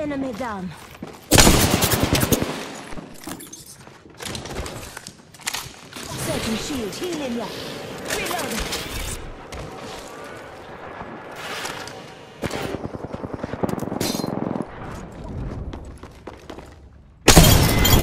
Enemy down. Second shield, healing ya. Reload.